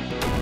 you